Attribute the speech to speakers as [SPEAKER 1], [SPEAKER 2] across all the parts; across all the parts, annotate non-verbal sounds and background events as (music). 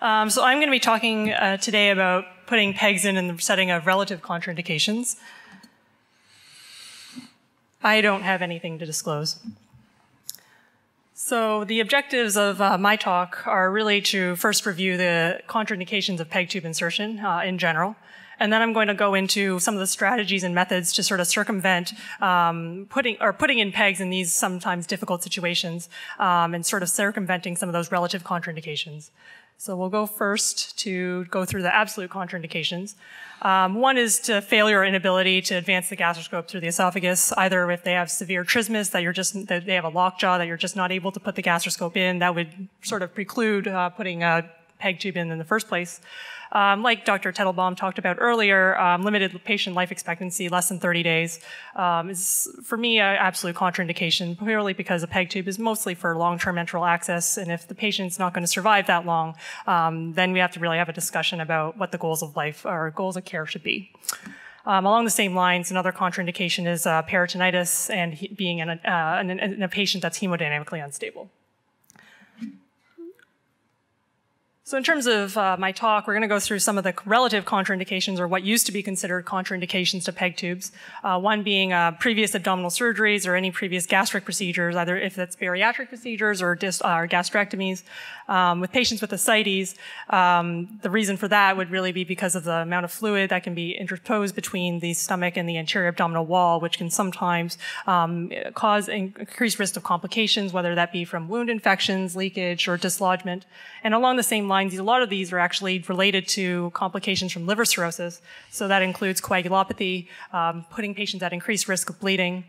[SPEAKER 1] Um, so I'm going to be talking uh, today about putting pegs in in the setting of relative contraindications. I don't have anything to disclose. So the objectives of uh, my talk are really to first review the contraindications of peg tube insertion uh, in general, and then I'm going to go into some of the strategies and methods to sort of circumvent um, putting or putting in pegs in these sometimes difficult situations um, and sort of circumventing some of those relative contraindications. So we'll go first to go through the absolute contraindications. Um, one is to failure or inability to advance the gastroscope through the esophagus, either if they have severe trismus, that you're just, that they have a lockjaw, that you're just not able to put the gastroscope in, that would sort of preclude uh, putting a peg tube in in the first place. Um, like Dr. Teitelbaum talked about earlier, um, limited patient life expectancy, less than 30 days, um, is for me an absolute contraindication, purely because a PEG tube is mostly for long-term enteral access, and if the patient's not going to survive that long, um, then we have to really have a discussion about what the goals of life or goals of care should be. Um, along the same lines, another contraindication is uh, peritonitis and he, being in a, uh, in, in a patient that's hemodynamically unstable. So in terms of uh, my talk, we're going to go through some of the relative contraindications or what used to be considered contraindications to PEG tubes. Uh, one being uh, previous abdominal surgeries or any previous gastric procedures, either if that's bariatric procedures or, dis- uh, or gastrectomies. Um, with patients with ascites, um, the reason for that would really be because of the amount of fluid that can be interposed between the stomach and the anterior abdominal wall, which can sometimes um, cause increased risk of complications, whether that be from wound infections, leakage, or dislodgement. And along the same a lot of these are actually related to complications from liver cirrhosis. So that includes coagulopathy, um, putting patients at increased risk of bleeding,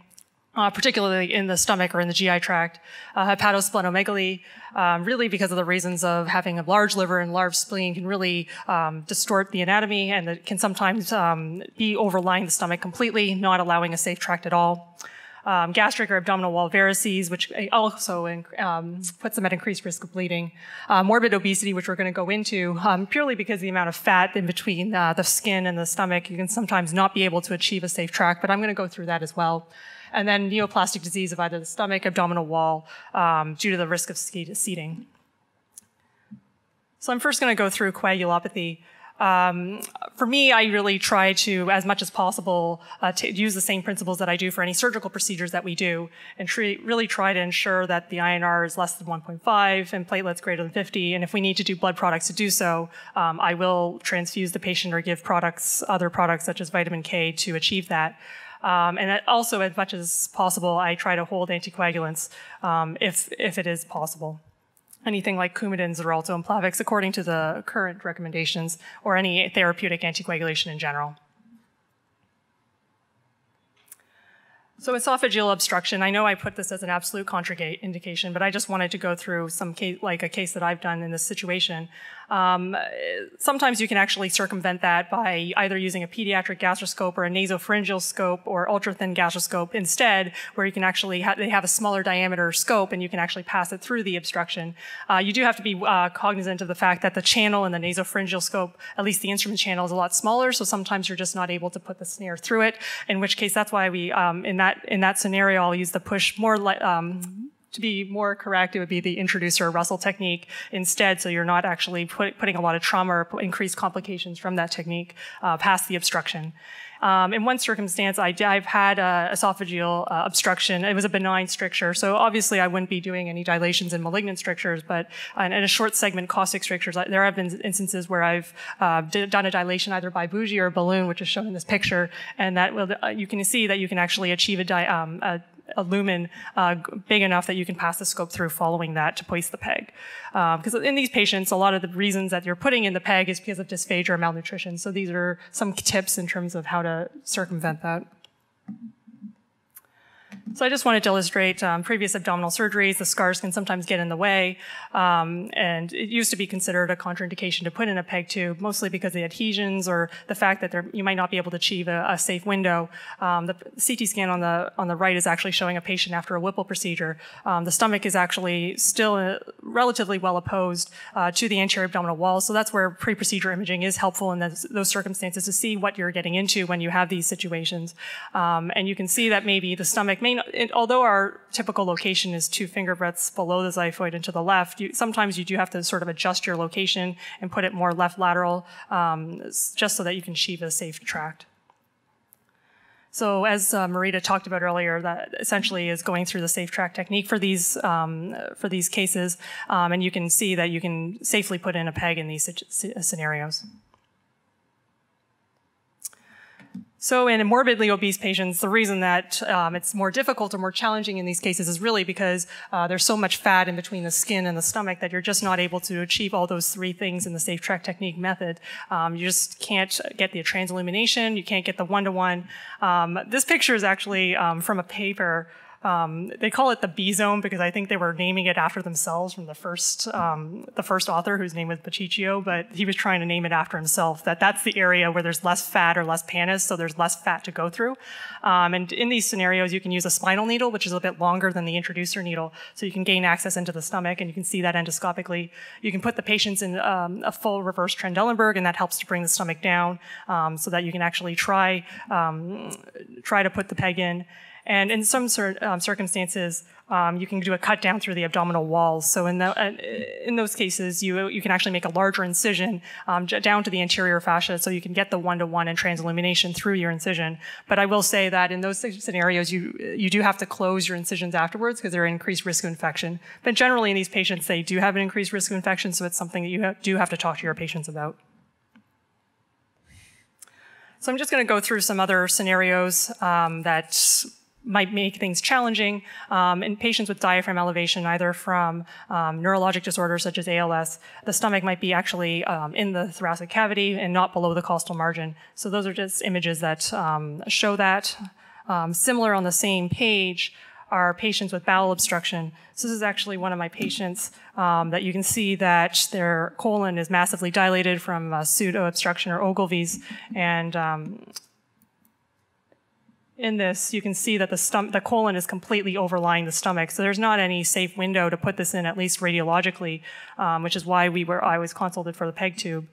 [SPEAKER 1] uh, particularly in the stomach or in the GI tract, uh, hepatosplenomegaly, um, really because of the reasons of having a large liver and large spleen can really um, distort the anatomy and it can sometimes um, be overlying the stomach completely, not allowing a safe tract at all. Um, gastric or abdominal wall varices, which also um, puts them at increased risk of bleeding. Uh, morbid obesity, which we're going to go into, um, purely because the amount of fat in between uh, the skin and the stomach, you can sometimes not be able to achieve a safe tract, but I'm going to go through that as well and then neoplastic disease of either the stomach, abdominal wall, um, due to the risk of seeding. So I'm first going to go through coagulopathy. Um, for me, I really try to, as much as possible, uh, to use the same principles that I do for any surgical procedures that we do, and really try to ensure that the INR is less than 1.5 and platelets greater than 50. And if we need to do blood products to do so, um, I will transfuse the patient or give products, other products such as vitamin K, to achieve that. Um, and also, as much as possible, I try to hold anticoagulants um, if, if it is possible. Anything like Coumadin, Xarelto, and Plavix, according to the current recommendations, or any therapeutic anticoagulation in general. So esophageal obstruction, I know I put this as an absolute contraindication, but I just wanted to go through some case, like a case that I've done in this situation. Um, sometimes you can actually circumvent that by either using a pediatric gastroscope or a nasopharyngeal scope or ultra thin gastroscope instead, where you can actually ha they have a smaller diameter scope and you can actually pass it through the obstruction. Uh, you do have to be uh, cognizant of the fact that the channel in the nasopharyngeal scope, at least the instrument channel, is a lot smaller, so sometimes you're just not able to put the snare through it. In which case, that's why we um, in that in that scenario, I'll use the push more. Um, to be more correct, it would be the introducer Russell technique instead, so you're not actually put, putting a lot of trauma or increased complications from that technique uh, past the obstruction. Um, in one circumstance, I, have had uh, esophageal uh, obstruction. It was a benign stricture, so obviously I wouldn't be doing any dilations in malignant strictures, but in, in a short segment caustic strictures, there have been instances where I've uh, done a dilation either by bougie or balloon, which is shown in this picture, and that will, uh, you can see that you can actually achieve a, um, a a lumen uh, big enough that you can pass the scope through following that to place the peg. Because um, in these patients, a lot of the reasons that you're putting in the peg is because of dysphagia or malnutrition. So these are some tips in terms of how to circumvent that. So I just wanted to illustrate um, previous abdominal surgeries. The scars can sometimes get in the way, um, and it used to be considered a contraindication to put in a PEG tube, mostly because of the adhesions or the fact that you might not be able to achieve a, a safe window. Um, the CT scan on the on the right is actually showing a patient after a Whipple procedure. Um, the stomach is actually still uh, relatively well apposed uh, to the anterior abdominal wall, so that's where pre-procedure imaging is helpful in those, those, circumstances to see what you're getting into when you have these situations. Um, and you can see that maybe the stomach may may, it, although our typical location is two finger breadths below the xiphoid and to the left, you, sometimes you do have to sort of adjust your location and put it more left lateral, um, just so that you can achieve a safe tract. So as uh, Marita talked about earlier, that essentially is going through the safe tract technique for these um, for these cases, um, and you can see that you can safely put in a peg in these scenarios. So in morbidly obese patients, the reason that um, it's more difficult or more challenging in these cases is really because uh, there's so much fat in between the skin and the stomach that you're just not able to achieve all those three things in the safe track technique method. Um, you just can't get the transillumination, you can't get the one-to-one. Um, this picture is actually um, from a paper um, they call it the B zone because I think they were naming it after themselves from the first um, the first author whose name was Baciccio, but he was trying to name it after himself. That that's the area where there's less fat or less pannus, so there's less fat to go through. Um, and in these scenarios, you can use a spinal needle, which is a bit longer than the introducer needle, so you can gain access into the stomach, and you can see that endoscopically. You can put the patients in um, a full reverse Trendelenburg, and that helps to bring the stomach down, um, so that you can actually try um, try to put the peg in. And in some um, circumstances, um, you can do a cut down through the abdominal walls. So in, the, uh, in those cases, you, you can actually make a larger incision um, down to the anterior fascia so you can get the one-to-one -one and transillumination through your incision. But I will say that in those scenarios, you, you do have to close your incisions afterwards because they're increased risk of infection. But generally in these patients, they do have an increased risk of infection, so it's something that you ha do have to talk to your patients about. So I'm just going to go through some other scenarios um, that might make things challenging um, in patients with diaphragm elevation, either from um, neurologic disorders such as ALS. The stomach might be actually um, in the thoracic cavity and not below the costal margin. So those are just images that um, show that. Um, similar on the same page are patients with bowel obstruction. So this is actually one of my patients um, that you can see that their colon is massively dilated from uh, pseudo obstruction or Ogilvie's, and in this, you can see that the, the colon is completely overlying the stomach. So there's not any safe window to put this in, at least radiologically, um, which is why we were, I was consulted for the PEG tube.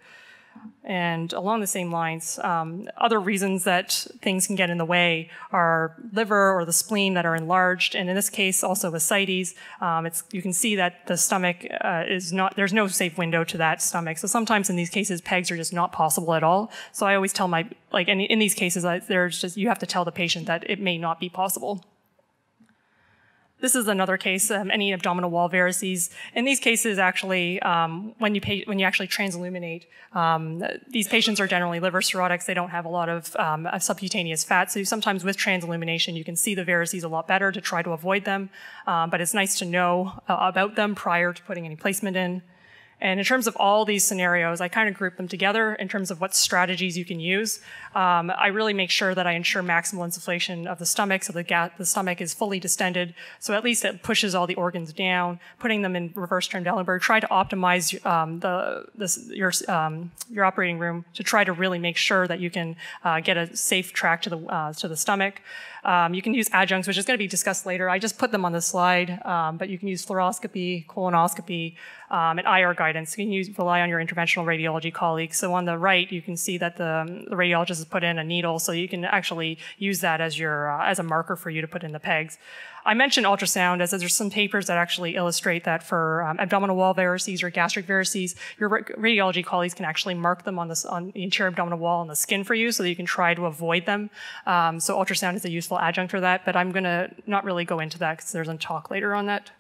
[SPEAKER 1] And along the same lines, um, other reasons that things can get in the way are liver or the spleen that are enlarged, and in this case, also ascites. Um, it's, you can see that the stomach uh, is not, there's no safe window to that stomach. So sometimes in these cases, pegs are just not possible at all. So I always tell my, like in, in these cases, there's just, you have to tell the patient that it may not be possible. This is another case, um, any abdominal wall varices. In these cases, actually, um, when, you pay, when you actually transilluminate, um, these patients are generally liver cirrhotics. They don't have a lot of um, subcutaneous fat. So sometimes with transillumination, you can see the varices a lot better to try to avoid them. Um, but it's nice to know uh, about them prior to putting any placement in. And in terms of all these scenarios, I kind of group them together in terms of what strategies you can use. Um, I really make sure that I ensure maximal insufflation of the stomach so the, the stomach is fully distended. So at least it pushes all the organs down, putting them in reverse Trendelenburg. Try to optimize um, the, this, your, um, your operating room to try to really make sure that you can uh, get a safe track to the, uh, to the stomach. Um, you can use adjuncts, which is going to be discussed later. I just put them on the slide, um, but you can use fluoroscopy, colonoscopy, um, and IR guidance. You can use, rely on your interventional radiology colleagues. So on the right, you can see that the, the radiologist has put in a needle, so you can actually use that as your uh, as a marker for you to put in the pegs. I mentioned ultrasound as there's some papers that actually illustrate that for um, abdominal wall varices or gastric varices, your radiology colleagues can actually mark them on, this, on the anterior abdominal wall and the skin for you so that you can try to avoid them. Um, so ultrasound is a useful adjunct for that, but I'm going to not really go into that because there's a talk later on that.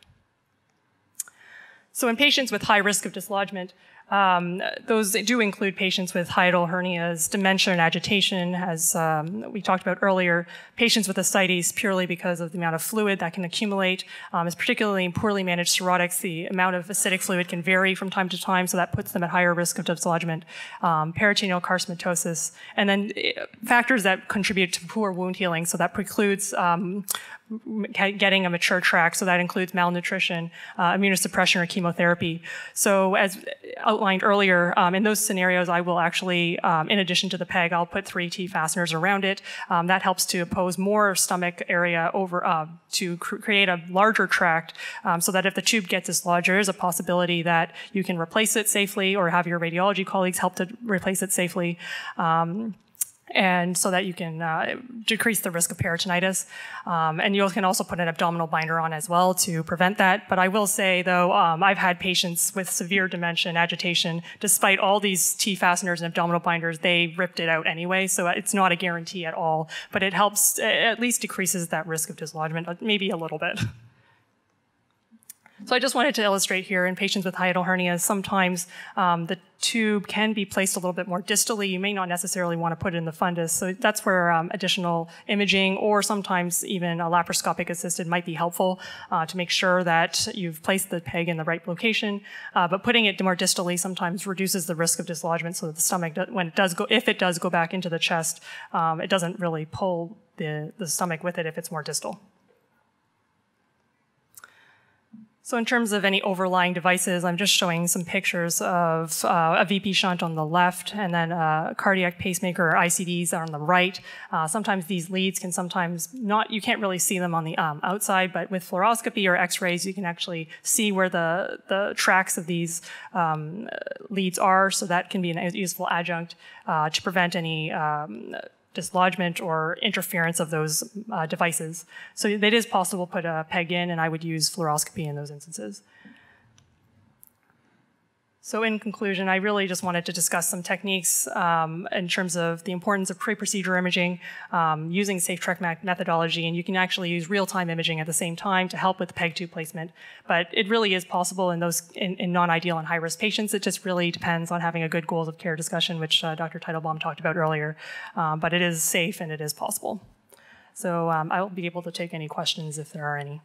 [SPEAKER 1] So in patients with high risk of dislodgement, um, those do include patients with hiatal hernias, dementia and agitation, as um, we talked about earlier, patients with ascites purely because of the amount of fluid that can accumulate. Um, is particularly in poorly managed cirrhotics, the amount of ascitic fluid can vary from time to time, so that puts them at higher risk of dislodgement. Um, peritoneal carcinomatosis, and then eh, factors that contribute to poor wound healing, so that precludes um, getting a mature tract, so that includes malnutrition, uh, immunosuppression, or chemotherapy. So as outlined earlier, um, in those scenarios, I will actually, um, in addition to the PEG, I'll put three T fasteners around it. Um, that helps to appose more stomach area over uh, to cr create a larger tract, um, so that if the tube gets dislodged, there is a possibility that you can replace it safely or have your radiology colleagues help to replace it safely. Um, and so that you can uh, decrease the risk of peritonitis. Um, and you can also put an abdominal binder on as well to prevent that. But I will say, though, um, I've had patients with severe dementia and agitation, despite all these T fasteners and abdominal binders, they ripped it out anyway. So it's not a guarantee at all, but it helps, at least decreases that risk of dislodgement, uh, maybe a little bit. (laughs) So I just wanted to illustrate here in patients with hiatal hernias, sometimes um, the tube can be placed a little bit more distally. You may not necessarily want to put it in the fundus. So that's where um, additional imaging or sometimes even a laparoscopic assisted might be helpful uh, to make sure that you've placed the peg in the right location. Uh, but putting it more distally sometimes reduces the risk of dislodgement so that the stomach, when it does go, if it does go back into the chest, um, it doesn't really pull the, the stomach with it if it's more distal. So in terms of any overlying devices, I'm just showing some pictures of uh, a VP shunt on the left and then a cardiac pacemaker or ICDs are on the right. Uh, sometimes these leads can sometimes not, you can't really see them on the um, outside, but with fluoroscopy or x-rays, you can actually see where the, the tracks of these um, leads are. So that can be a useful adjunct uh, to prevent any um, dislodgement or interference of those uh, devices. So it is possible to put a peg in, and I would use fluoroscopy in those instances. So in conclusion, I really just wanted to discuss some techniques um, in terms of the importance of pre-procedure imaging um, using SafeTrack methodology, and you can actually use real-time imaging at the same time to help with PEG tube placement. But it really is possible in those in, in non-ideal and high-risk patients. It just really depends on having a good goals of care discussion, which uh, Dr. Teitelbaum talked about earlier. Um, but it is safe and it is possible. So um, I will be able to take any questions if there are any.